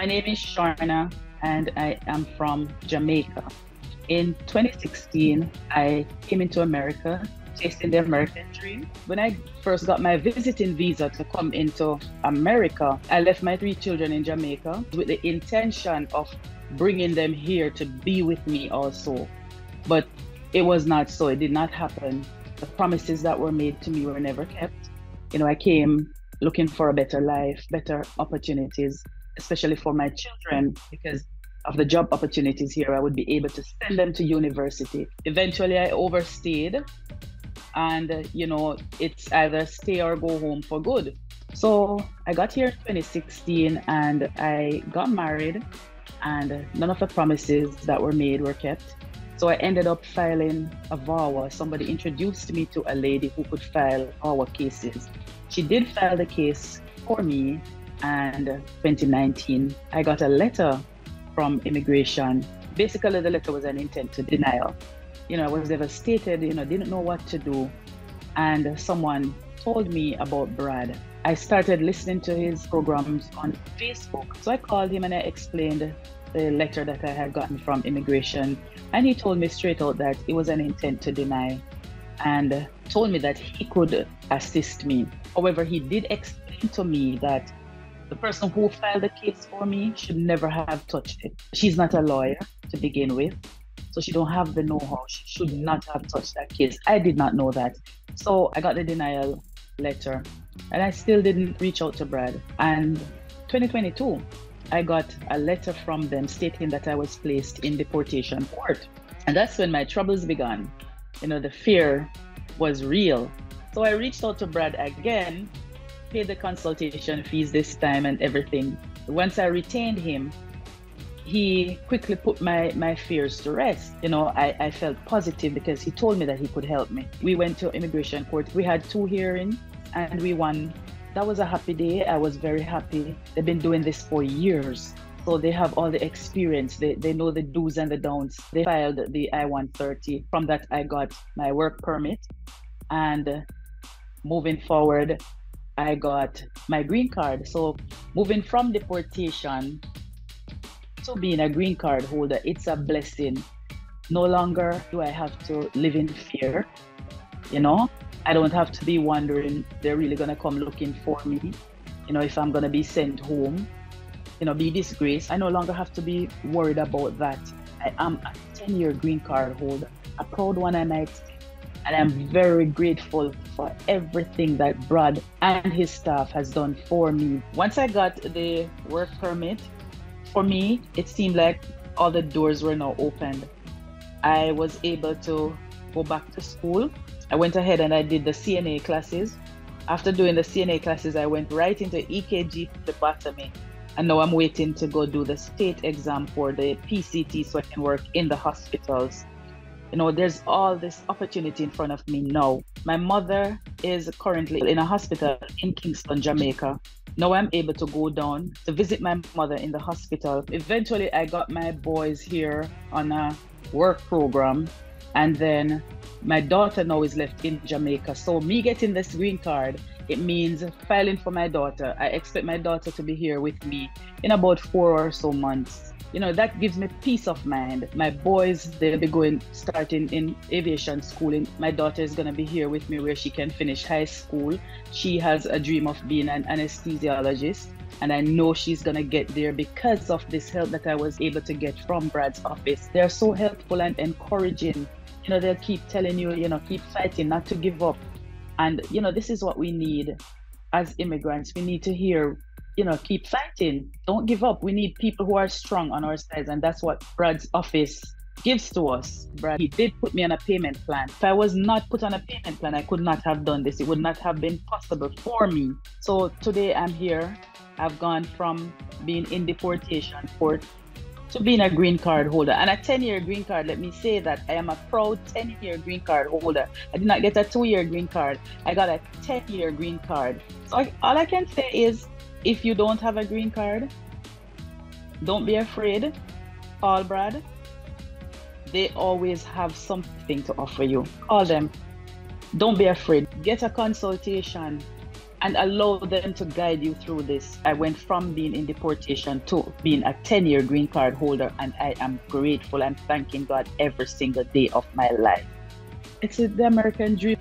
My name is Shaurna and I am from Jamaica. In 2016, I came into America chasing the American dream. When I first got my visiting visa to come into America, I left my three children in Jamaica with the intention of bringing them here to be with me also. But it was not so. It did not happen. The promises that were made to me were never kept. You know, I came looking for a better life, better opportunities, especially for my children, because of the job opportunities here, I would be able to send them to university. Eventually, I overstayed, and uh, you know, it's either stay or go home for good. So I got here in 2016 and I got married, and none of the promises that were made were kept. So I ended up filing a VAWA. Somebody introduced me to a lady who could file our cases. She did file the case for me, and 2019, I got a letter from immigration. Basically, the letter was an intent to denial. You know, I was devastated, you know, didn't know what to do. And someone told me about Brad. I started listening to his programs on Facebook. So I called him and I explained the letter that I had gotten from immigration. And he told me straight out that it was an intent to deny and told me that he could assist me. However, he did explain to me that the person who filed the case for me should never have touched it. She's not a lawyer to begin with, so she don't have the know-how. She should not have touched that case. I did not know that. So I got the denial letter and I still didn't reach out to Brad. And 2022, I got a letter from them stating that I was placed in deportation court. And that's when my troubles began. You know, the fear was real. So I reached out to Brad again paid the consultation fees this time and everything. Once I retained him, he quickly put my, my fears to rest. You know, I, I felt positive because he told me that he could help me. We went to immigration court. We had two hearings and we won. That was a happy day. I was very happy. They've been doing this for years. So they have all the experience. They, they know the do's and the don'ts. They filed the I-130. From that, I got my work permit. And moving forward, I got my green card. So moving from deportation to being a green card holder, it's a blessing. No longer do I have to live in fear. You know, I don't have to be wondering they're really gonna come looking for me. You know, if I'm gonna be sent home, you know, be disgraced. I no longer have to be worried about that. I am a 10-year green card holder, a proud one I might and I'm very grateful for everything that Brad and his staff has done for me. Once I got the work permit, for me, it seemed like all the doors were now opened. I was able to go back to school. I went ahead and I did the CNA classes. After doing the CNA classes, I went right into EKG phlebotomy. And now I'm waiting to go do the state exam for the PCT so I can work in the hospitals you know there's all this opportunity in front of me now. My mother is currently in a hospital in kingston jamaica. Now i'm able to go down to visit my mother in the hospital. Eventually i got my boys here on a work program and then my daughter now is left in jamaica. So me getting this green card it means filing for my daughter. I expect my daughter to be here with me in about four or so months. You know that gives me peace of mind. My boys they'll be going starting in aviation schooling my daughter is going to be here with me where she can finish high school. She has a dream of being an anesthesiologist and I know she's gonna get there because of this help that I was able to get from Brad's office. They're so helpful and encouraging. You know, they'll keep telling you, you know, keep fighting, not to give up. And you know, this is what we need as immigrants. We need to hear you know, keep fighting. Don't give up. We need people who are strong on our sides, and that's what Brad's office gives to us. Brad, he did put me on a payment plan. If I was not put on a payment plan, I could not have done this. It would not have been possible for me. So today I'm here. I've gone from being in deportation court to being a green card holder and a 10 year green card. Let me say that I am a proud 10 year green card holder. I did not get a two year green card, I got a 10 year green card. So I, all I can say is if you don't have a green card, don't be afraid. Call Brad. They always have something to offer you. Call them. Don't be afraid. Get a consultation. And allow them to guide you through this. I went from being in deportation to being a 10 year green card holder, and I am grateful. I'm thanking God every single day of my life. It's the American dream.